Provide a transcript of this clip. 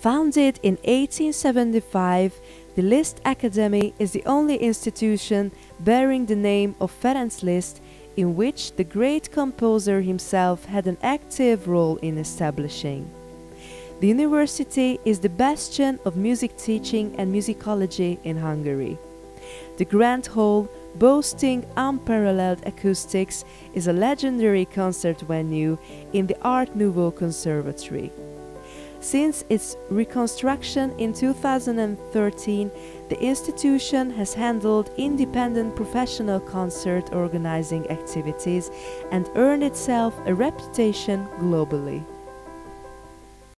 Founded in 1875, the Liszt Academy is the only institution bearing the name of Ferenc Liszt in which the great composer himself had an active role in establishing. The university is the bastion of music teaching and musicology in Hungary. The Grand Hall, boasting unparalleled acoustics, is a legendary concert venue in the Art Nouveau Conservatory. Since its reconstruction in 2013, the institution has handled independent professional concert organizing activities and earned itself a reputation globally.